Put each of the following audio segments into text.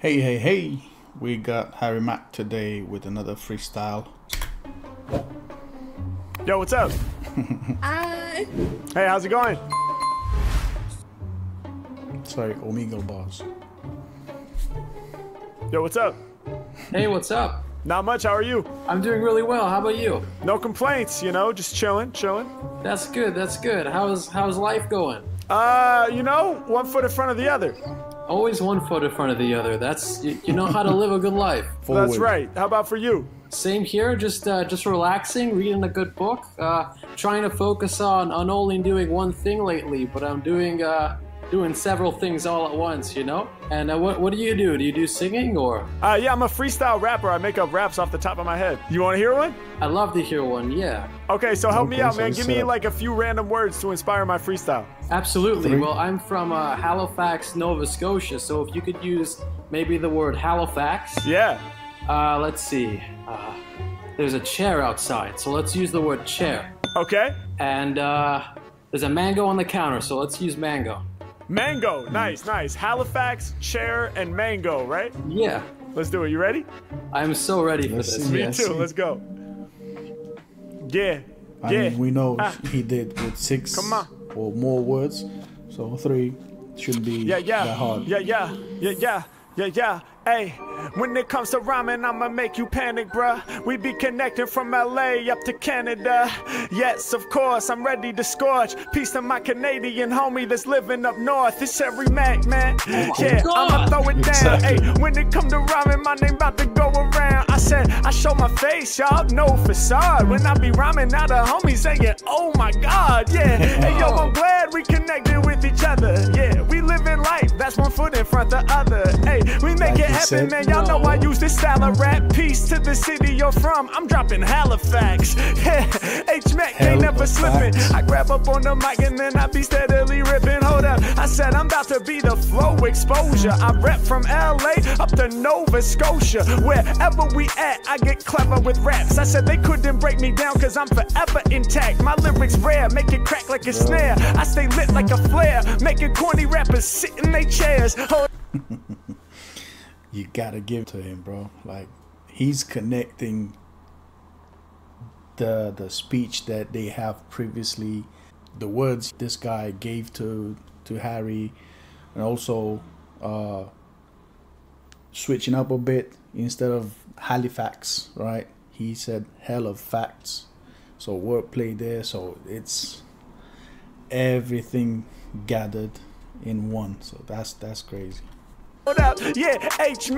Hey, hey, hey! We got Harry Mack today with another freestyle. Yo, what's up? Hi. Hey, how's it going? Sorry, Omegle Boss. Yo, what's up? Hey, what's up? Not much. How are you? I'm doing really well. How about you? No complaints. You know, just chilling, chilling. That's good. That's good. How's how's life going? Uh, you know, one foot in front of the other. Always one foot in front of the other. That's you, you know how to live a good life. That's right. How about for you? Same here. Just uh, just relaxing, reading a good book. Uh, trying to focus on on only doing one thing lately, but I'm doing uh, doing several things all at once. You know. And uh, what what do you do? Do you do singing or? Uh, yeah, I'm a freestyle rapper. I make up raps off the top of my head. You want to hear one? I'd love to hear one. Yeah. Okay, so help me out, so man. what's Give me like a few random words to inspire my freestyle. Absolutely. Three. Well, I'm from uh, Halifax, Nova Scotia. So if you could use maybe the word Halifax. Yeah. Uh, let's see. Uh, there's a chair outside, so let's use the word chair. Okay. And uh, there's a mango on the counter, so let's use mango. Mango. Nice, nice. Halifax, chair, and mango, right? Yeah, Let's do it. You ready? I'm so ready for Let's this. see. Me Yeah, too. see. Let's go. Yeah. I yeah. mean, we know Ah. he did with six Come on. or more words, so three shouldn't be Yeah, yeah. that hard. Yeah, yeah. Yeah, yeah. Yeah, yeah. Hey, when it comes to rhyming, I'ma make you panic, bruh. We be connecting from LA up to Canada. Yes, of course, I'm ready to scorch. Peace to my Canadian homie that's living up north. It's Harry Mack, man. yeah, I'ma throw it down. Hey, when it come to rhyming, my name about to go around. I said, I show my face, y'all no facade. When I be rhyming, now the homies saying, oh my God, yeah. Hey, yo, I'm glad we connected with each other. Yeah, we living life, that's one foot in front of the other. Hey, we make Like it happen, said. man. Y'all know I use this style of rap. Peace to the city you're from. I'm dropping Halifax. Yeah, H Mack ain't never slipping. I grab up on the mic and then I be steadily ripping. Hold up, I said I'm about to be the flow exposure. I rep from LA up to Nova Scotia. Wherever we at, I get clever with raps. I said they couldn't break me down cause I'm forever intact. My lyrics rare, make it crack like a snare. I stay lit like a flare, making corny rappers sit in their chairs. Hold You gotta give to him, bro. Like he's connecting the the speech that they have previously, the words this guy gave to to Harry, and also uh, switching up a bit instead of Halifax, right? He said hell of facts. So wordplay there. So it's everything gathered in one. So that's that's crazy. Up, yeah, H.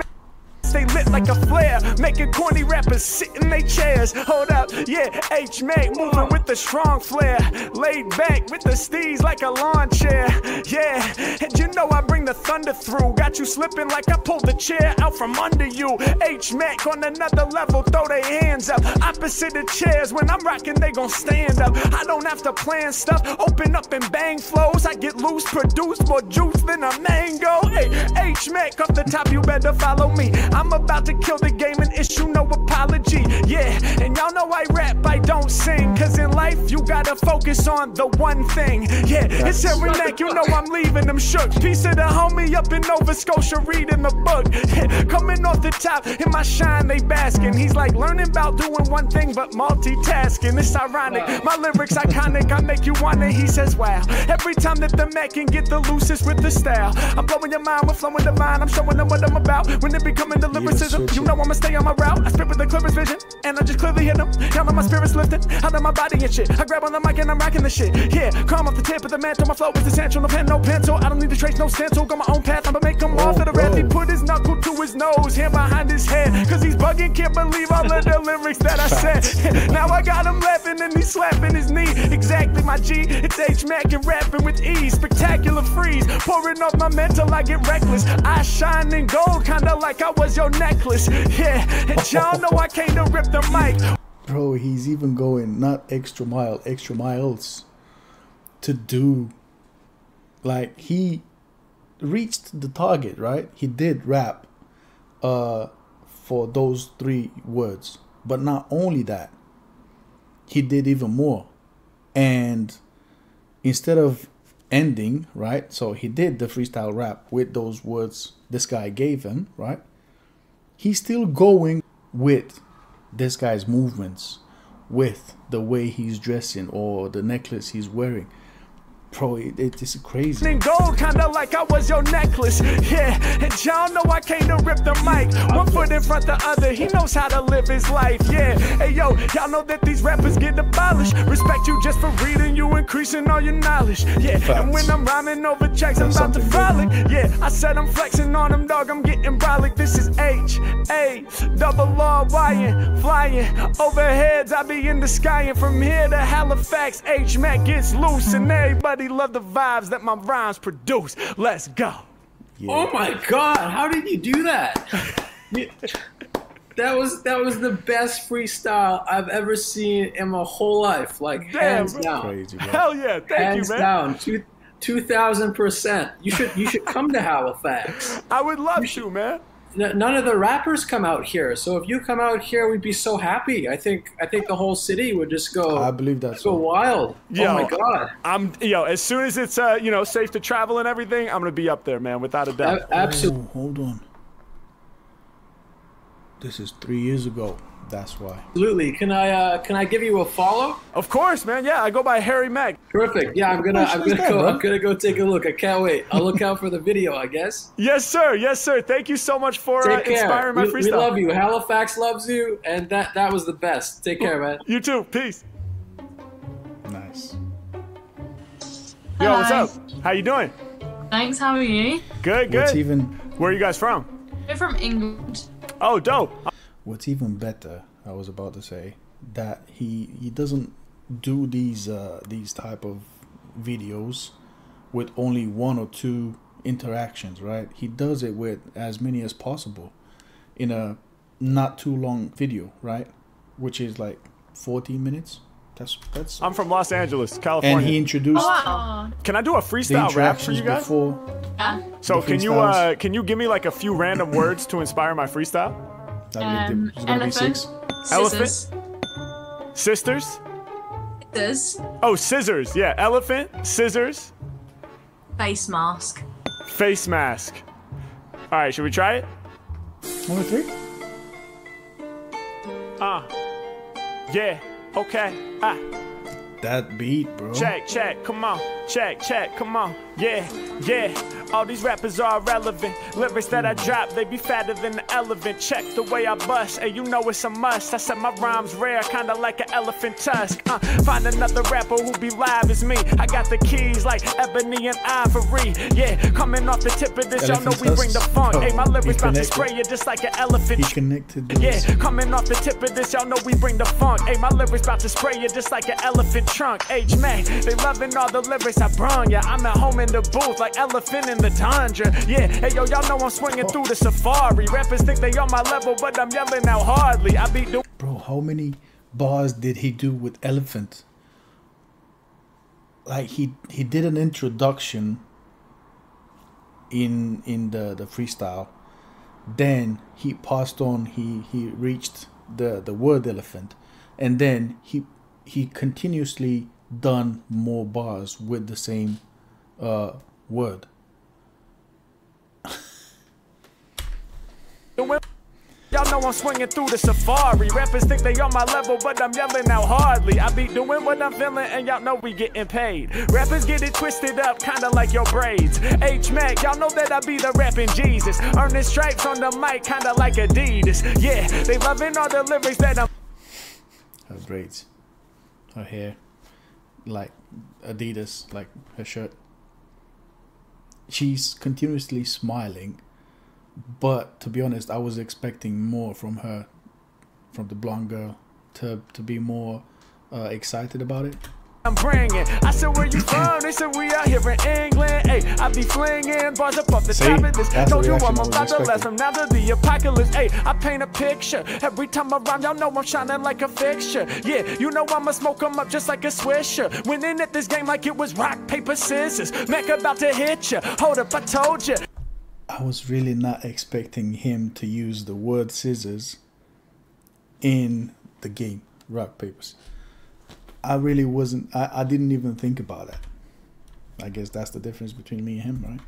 Stay lit like a flare, making corny rappers sit in their chairs. Hold up, yeah, H Mack moving with the strong flair, laid back with the steez like a lawn chair. Yeah, and you know I bring the thunder through. Got you slipping like I pulled the chair out from under you. H Mack on another level, throw their hands up. Opposite the chairs, when I'm rocking, they gon' stand up. I don't have to plan stuff, open up and bang flows. I get loose, produce more juice than a mango. Hey, H Mack off the top, you better follow me. I'm about to kill the game and issue no apology. Yeah, and y'all know I rap, I don't sing. Cause in life, you gotta focus on the one thing. Yeah, it's every Mac, you know I'm leaving them shook. Piece of the homie up in Nova Scotia reading the book. Coming off the top, in my shine, they basking. He's like learning about doing one thing, but multitasking. It's ironic. My lyrics iconic, I make you wanna. He says, wow. Every time that the Mac can get the loosest with the style. I'm blowing your mind with flowing divine. I'm showing them what I'm about. When it becoming the lyricism, you know I'ma stay on my route. I spit with the clearest vision, and I just clearly hit them. Y'all know my spirit's lifting out of my body and shit. I grab on the mic and I'm rocking the shit. Yeah, calm off the tip of the mantle. My flow is essential. No pen, no pencil. I don't need to trace no stencil. Got my own path. I'ma make him off Oh, of the rap. He oh. put his knuckle to his nose, hand behind his head. Cause he's bugging, can't believe all of the lyrics that I said. now I got him laughing and he's slapping his knee. Exactly, my G. It's H Mac and rapping with ease. Spectacular freeze. Pouring off my mental, I get reckless. I shine in gold, kinda like I was your necklace. Yeah, and y'all know I came to rip the mic. Bro, he's even going not extra mile, extra miles to do like he reached the target, right? He did rap uh for those three words. But not only that, he did even more. And instead of ending, right? So he did the freestyle rap with those words this guy gave him, right? He's still going with this guy's movements, with the way he's dressing or the necklace he's wearing. Bro, it, it's crazy. in gold, kinda like I was your necklace. Yeah, and y'all know I came to rip the mic. One foot in front of the other, he knows how to live his life. Yeah, hey yo, y'all know that these rappers get abolished. Respect you just for reading, you increasing all your knowledge. Yeah, and when I'm rhyming over checks, I'm about to frolic. Yeah, I said I'm flexing on them, dog. I'm getting brolic. This is H A double R N flying overheads. I be in the sky and from here to Halifax. H Mack gets loose and everybody love the vibes that my rhymes produce. Let's go. Oh my god, how did you do that? That was that was the best freestyle I've ever seen in my whole life. Like Damn, hands bro. down. Crazy, bro. Hell yeah, thank hands you, man. down. Two two thousand percent. You should you should come to Halifax. I would love to, man. N- None of the rappers come out here, so if you come out here, we'd be so happy. I think I think the whole city would just go I believe that's go so. wild. Yo. Oh my god. I'm yo. As soon as it's uh you know safe to travel and everything, I'm gonna be up there, man, without a doubt. A- absolutely. Oh, hold on. This is three years ago. That's why. Absolutely. Can I uh, can I give you a follow? Of course, man. Yeah, I go by Harry Mack. Perfect. Yeah, I'm gonna I'm gonna that, go bro? I'm gonna go take a look. I can't wait. I'll look out for the video, I guess. Yes, sir. Yes, sir. Thank you so much for uh, inspiring my we, freestyle. we love you. Halifax loves you, and that that was the best. Take care, man. You too. Peace. Nice. Yo, what's up? How you doing? Thanks, how are you? Good, good. What's even Where are you guys from? We're from England. Oh, dope. what's even better? I was about to say that he he doesn't do these uh, these type of videos with only one or two interactions, right? He does it with as many as possible in a not too long video, right? Which is like 14 minutes. That's that's I'm from Los Angeles, California. and he introduced Oh, can I do a freestyle rap for interactions you guys? before. yeah. So can you uh can you give me like a few random words to inspire my freestyle? I Um, it's be elephant. six. Elephant? Scissors. Sisters? Scissors. Oh, scissors. Yeah, elephant, scissors, Face mask. face mask. All right, should we try it? Number three. Uh. Yeah. Okay. Ah. That beat, bro. Check, check, come on. Check, check, come on. Yeah, yeah. All these rappers are irrelevant. Lyrics that I drop, they be fatter than the elephant. Check the way I bust, and you know it's a must. I said my rhymes rare, kinda like an elephant tusk. Uh, find another rapper who be live as me. I got the keys like ebony and ivory. Yeah, coming off the tip of this, y'all know we bring the funk. Oh, Hey, my he lyrics about to spray you just like an elephant. He connected those. Yeah, coming off the tip of this, y'all know we bring the funk. Hey, my lyrics about to spray you just like an elephant trunk. H man, they loving all the lyrics I brung ya. I'm at home in the booth like elephant in the tundra. Yeah, hey yo, y'all know I'm swinging through the safari. Rappers think they on my level, but I'm yelling out hardly. I be doing. Bro, how many bars did he do with Elephant? Like he he did an introduction in in the the freestyle. Then he passed on. He he reached the the word elephant, and then he he continuously done more bars with the same uh word. Y'all know I'm swinging through the safari. Rappers think they on my level, but I'm yelling out hardly. I be doing what I'm feeling, and y'all know we getting paid. Rappers get it twisted up, kinda like your braids. H Mack, y'all know that I be the rapping Jesus. Earning stripes on the mic, kinda like Adidas. Yeah, they loving all the lyrics that I'm. Her braids, her hair, like Adidas, like her shirt. She's continuously smiling, but to be honest, I was expecting more from her, from the blonde girl, to to be more uh, excited about it. I'm bringing. I said, where you from? They said, we out here in England. Hey, I be flinging bars up off the See? top of this. Told you I'm about to last from now to the apocalypse. Hey, I paint a picture. Every time I rhyme, y'all know I'm shining like a fixture. Yeah, you know I'ma smoke 'em up just like a swisher. Winning at this game like it was rock, paper, scissors. Mac about to hit ya. Hold up, I told ya. I was really not expecting him to use the word scissors in the game rock papers. I really wasn't. I, I didn't even think about that. I guess that's the difference between me and him, right?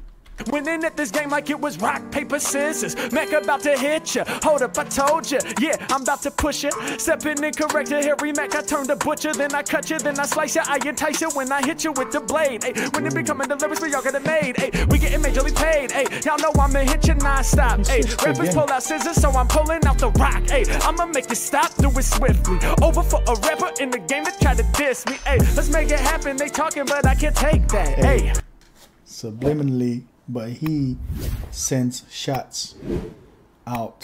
Winning at this game like it was rock, paper, scissors. Mac about to hit ya. Hold up, I told ya. Yeah, I'm about to push ya. Stepping in correct ya. Harry Mack, I turn the butcher. Then I cut ya, then I slice ya. I entice ya when I hit ya with the blade. Ay, when it be coming the lyrics, we all get it made. Ay, we getting majorly paid. Ay, y'all know I'ma hit ya non-stop. Ay, rappers pull out scissors, so I'm pulling out the rock. Ay, I'ma make it stop, do it swiftly. Over for a rapper in the game that try to diss me. Ay, let's make it happen. They talking, but I can't take that. Ay. Subliminally, but he sends shots out,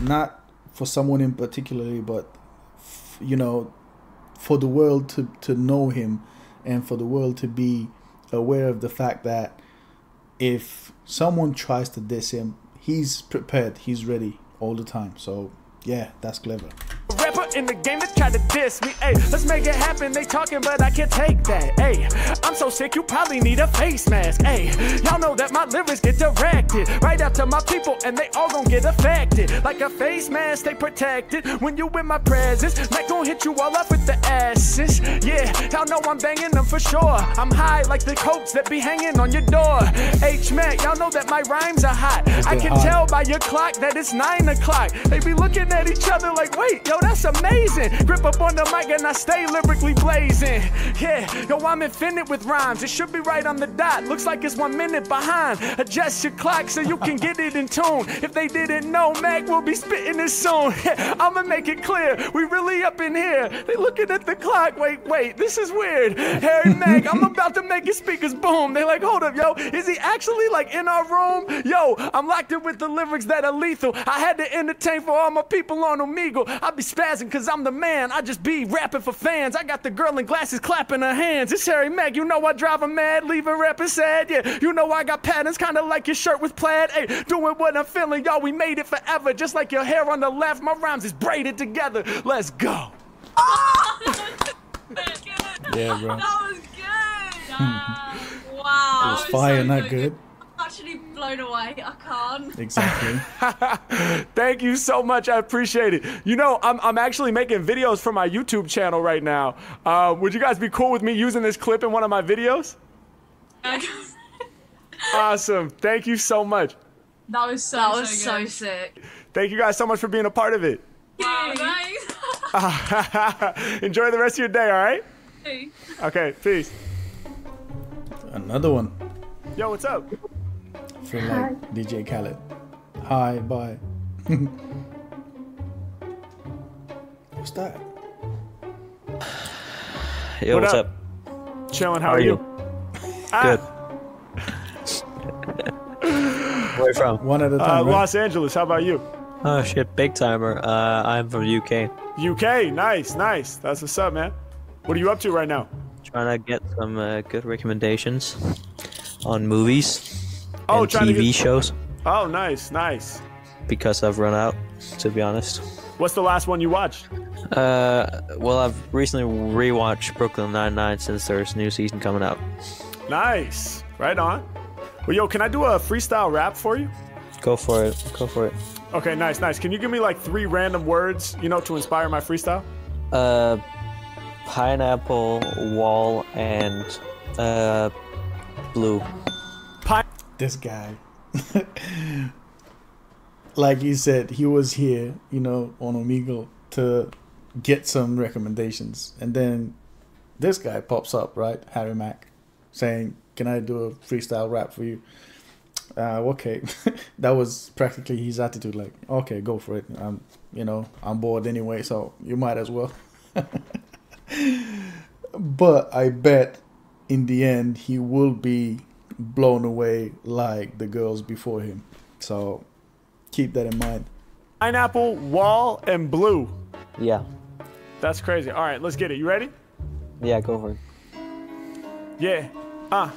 not for someone in particularly, but you know, for the world to to know him, and for the world to be aware of the fact that if someone tries to diss him, he's prepared, he's ready all the time. So yeah, that's clever. In the game that try to diss me. Hey, let's make it happen. They talking, but I can't take that. Hey, I'm so sick, you probably need a face mask. Hey, y'all know that my lyrics get directed right out to my people, and they all gon' get affected. Like a face mask, they protected when you in my presence. Mac gon' hit you all up with the asses. Yeah, y'all know I'm banging them for sure. I'm high like the coats that be hanging on your door. H Mack, y'all know that my rhymes are hot. I can hot. tell by your clock that it's nine o'clock. They be looking at each other like, wait, yo, that's amazing. Grip up on the mic and I stay lyrically blazing. Yeah, yo, I'm infinite with rhymes. It should be right on the dot. Looks like it's one minute behind. Adjust your clock so you can get it in tune. If they didn't know, Mac will be spitting this soon. I'ma make it clear, we really up in here. They looking at the clock. Wait, wait, this is weird. Harry Mack, I'm about to make his speakers boom. They like, hold up, yo, is he actually like in our room? Yo, I'm locked in with the lyrics that are lethal. I had to entertain for all my people on Omegle. I be spazzing cause I'm the man. I just be rapping for fans. I got the girl in glasses clapping her hands. It's Harry Mack, you know I drive her mad, leaving rapping sad. Yeah, you know I got patterns kinda like your shirt with plaid. Hey, doing what I'm feeling, y'all. We made it forever. Just like your hair on the left, my rhymes is braided together. Let's go. Yeah, bro. That was good. Hmm. wow. It was fire, not good. I'm actually blown away. I can't. Exactly. Thank you so much. I appreciate it. You know, I'm, I'm actually making videos for my YouTube channel right now. Uh, would you guys be cool with me using this clip in one of my videos? Awesome. Thank you so much. that was so. That was so good. sick. Thank you guys so much for being a part of it. Wow, thanks. Enjoy the rest of your day, all right? Okay, peace. Another one. Yo, what's up? Feel like DJ Khaled. Hi, bye. What's that? Yo, What what's up? up? Chilling. How, How are are you? you? Ah, Good. Where you from? One at a Uh, time. right? Los Angeles. How about you? Oh shit, big timer. Uh, I'm from UK. UK. Nice, nice. That's what's up, man. What are you up to right now? Trying to get some uh, good recommendations on movies Oh, and TV get- shows Oh, nice, nice. because I've run out, to be honest. What's the last one you watched? Uh, well, I've recently rewatched Brooklyn Nine Nine since there's a new season coming out. Nice. Right on. Well, yo, can I do a freestyle rap for you? Go for it. Go for it. Okay, nice, nice. Can you give me like three random words, you know, to inspire my freestyle? Uh, pineapple, wall, and uh, blue. This guy. like you said, he was here, you know, on Omegle to get some recommendations. And then this guy pops up, right? Harry Mack, saying, Can I do a freestyle rap for you? Uh, okay. that was practically his attitude, like, okay, go for it. I'm you know, I'm bored anyway, so you might as well. but I bet in the end he will be blown away like the girls before him. So keep that in mind. Pineapple, wall, and blue. Yeah. That's crazy. All right, let's get it. You ready? Yeah, go for it. Yeah. Uh.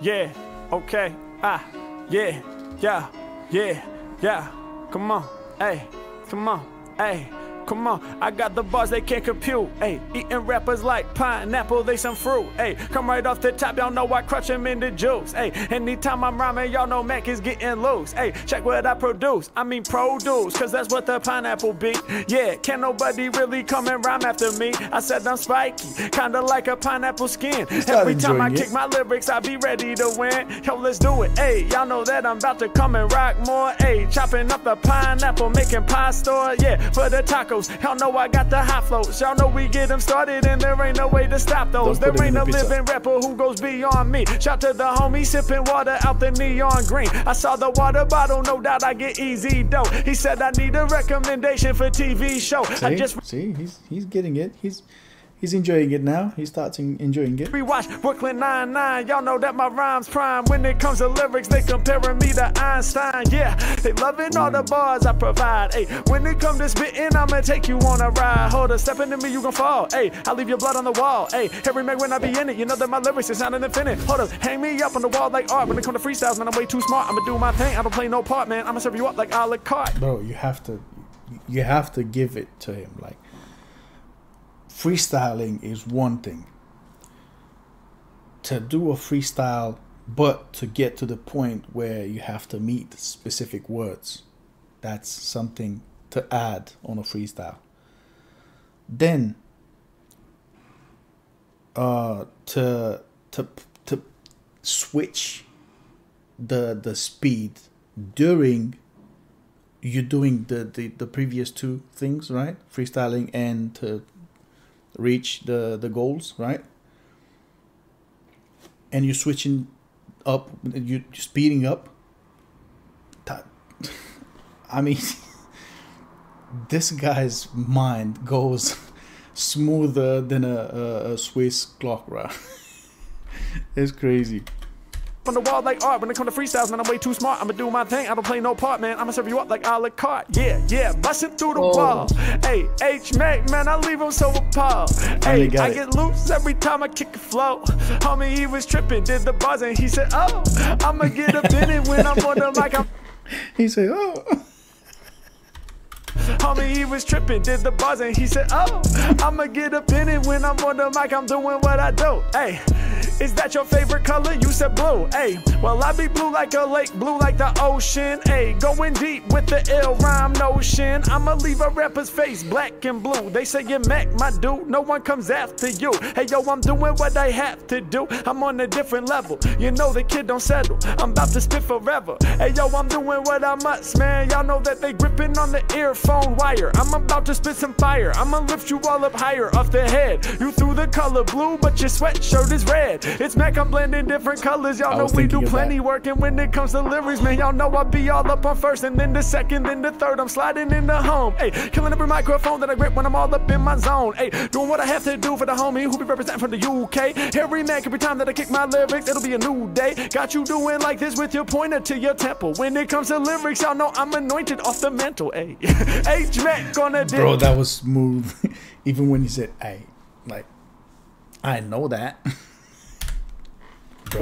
Yeah. Okay. Ah. Yeah. Yeah. Yeah. Yeah. Come on. Hey. Come on. Hey. Come on, I got the bars they can't compute. Hey, eating rappers like pineapple, they some fruit. Hey, come right off the top, y'all know I crush them in the juice. Hey, anytime I'm rhyming, y'all know Mac is getting loose. Hey, check what I produce. I mean produce, cause that's what the pineapple be. Yeah, can't nobody really come and rhyme after me. I said I'm spiky, kinda like a pineapple skin. Every time I it. kick my lyrics, I be ready to win. Yo, let's do it. Hey, y'all know that I'm about to come and rock more. Hey, chopping up the pineapple, making pie store. Yeah, for the tacos. Y'all know I got the hot flows. Y'all know we get them started and there ain't no way to stop those. Don't There ain't a the living rapper who goes beyond me. Shout to the homie sipping water out the neon green. I saw the water bottle, no doubt I get easy dough. He said I need a recommendation for TV show. I See, just see, he's he's getting it. He's he's enjoying it now. He starts enjoying it. Rewatch Brooklyn Nine-Nine. Y'all know that my rhymes prime. When it comes to lyrics, they comparing me to Einstein. Yeah, they loving all the bars I provide. Hey, when it come to spitting, I'ma take you on a ride. Hold up, step into me, you gon' fall. Hey, I leave your blood on the wall. Hey, Harry Mack when I be in it, you know that my lyrics is sounding infinite. Hold up, hang me up on the wall like art. When it come to freestyles, man, I'm way too smart. I'ma do my thing. I don't play no part, man. I'ma serve you up like a la carte. Bro, you have to you have to give it to him. Like freestyling is one thing. To do a freestyle, but to get to the point where you have to meet specific words, that's something to add on a freestyle. Then, uh, to to to switch the the speed during you're doing the, the the previous two things right freestyling and to reach the the goals right? And you're switching up you you're speeding up. That i mean this guy's mind goes smoother than a, a, a swiss clock right it's crazy on the wall like art. When it come to freestyles, man, I'm way too smart. I'ma do my thing. I don't play no part, man. I'ma serve you up like a la carte. Yeah, yeah, busting through the Oh. wall. Hey, H Mack, man, I leave him so appalled. Hey, I it. get loose every time I kick a flow. Homie, he was tripping, did the buzz, and he said, Oh, I'ma get up in it when I'm on the mic. I'm he said oh Homie, he was tripping, did the buzz, and he said, Oh, I'ma get up in it when I'm on the mic. I'm doing what I do. Hey, is that your favorite color? You said blue. Hey, well, I be blue like a lake, blue like the ocean. Hey, going deep with the ill rhyme notion. I'ma leave a rapper's face black and blue. They say you're Mac, my dude. No one comes after you. Hey, yo, I'm doing what I have to do. I'm on a different level. You know the kid don't settle. I'm about to spit forever. Hey, yo, I'm doing what I must, man. Y'all know that they gripping on the earphone wire. I'm about to spit some fire. I'ma lift you all up higher off the head. You threw the color blue, but your sweatshirt is red. It's Mac, I'm blending different colors. Y'all know we do plenty that. work. And when it comes to lyrics, man, y'all know I be all up on first, and then the second, then the third. I'm sliding into home. Hey, killing every microphone that I grip when I'm all up in my zone. Hey, doing what I have to do for the homie who be representing from the UK. Every Mac, every time that I kick my lyrics, it'll be a new day. Got you doing like this with your pointer to your temple. When it comes to lyrics, y'all know I'm anointed off the mental. Hey, H Gonna do. bro that was smooth even when he said hey like i know that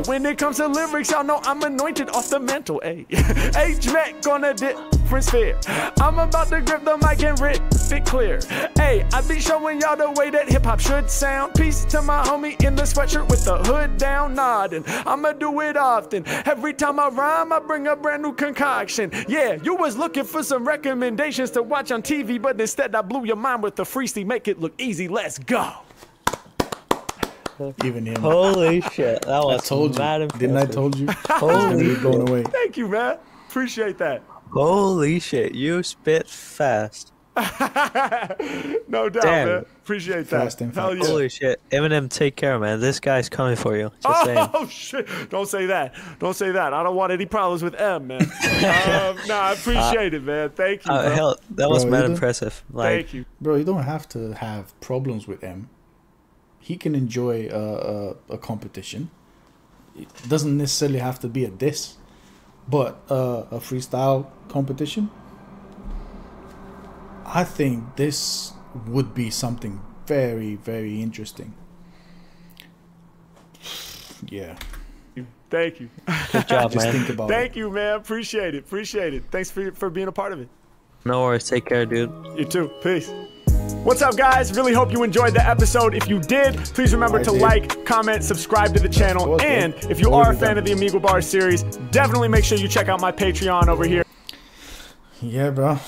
When it comes to lyrics, y'all know I'm anointed off the mental. Ayy, H gonna a different sphere. I'm about to grip the mic and rip it clear. Hey, I be showing y'all the way that hip hop should sound. Peace to my homie in the sweatshirt with the hood down, nodding. I'ma do it often. Every time I rhyme, I bring a brand new concoction. Yeah, you was looking for some recommendations to watch on TV, but instead I blew your mind with the freestyle. Make it look easy. Let's go. even him Holy shit, that was i was told you mad didn't i told you Holy going away Thank you, man. Appreciate that. Holy shit, you spit fast. no doubt, Damn. man. Appreciate that. Fast and Hell fast. yeah. Holy shit. Eminem, take care, man. This guy's coming for you. Just saying. Oh shit! Don't say that. Don't say that. I don't want any problems with M, man. um, nah, I appreciate it, man. Thank you, Uh, hell, that was Bro, mad impressive. Like, Thank you. bro you don't have to have problems with him he can enjoy a, a, a competition it doesn't necessarily have to be a diss but uh, a freestyle competition i think this would be something very very interesting yeah Thank you. good job, just man. think about Thank you, man. Appreciate it. Appreciate it. Thanks for for being a part of it. No worries. Take care, dude. You too. Peace. What's up, guys? Really hope you enjoyed the episode. If you did, please remember I to did. like, comment, subscribe to the channel. And if you What are a fan done? of the Omegle Bar series, definitely make sure you check out my Patreon over here. Yeah, bro.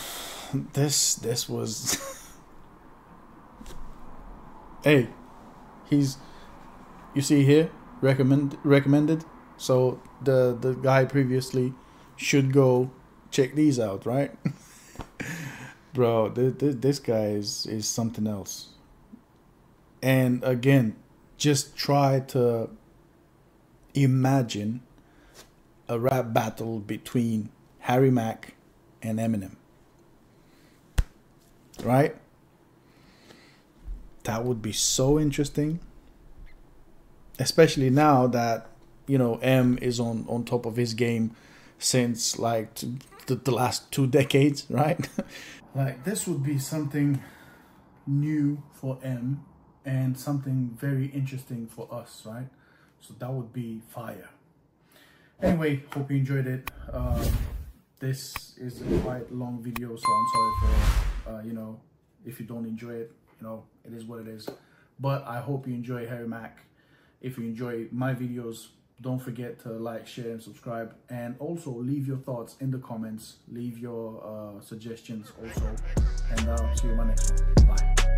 This this was. hey, he's. You see here, recommend recommended. So the the guy previously should go check these out, right? bro, this, this guy is is something else. And again, just try to imagine a rap battle between Harry Mack and Eminem. Right? That would be so interesting. Especially now that, you know, M is on, on top of his game since like the, the last two decades, right? Like, this would be something new for M and something very interesting for us, right? So that would be fire. Anyway, hope you enjoyed it. Um, this is a quite long video, so I'm sorry for uh, you know if you don't enjoy it. You know, it is what it is. But I hope you enjoy Harry Mack. If you enjoy my videos, don't forget to like share and subscribe. And also leave your thoughts in the comments. Leave your uh, suggestions also. And i'll uh, see you in my next one. Bye.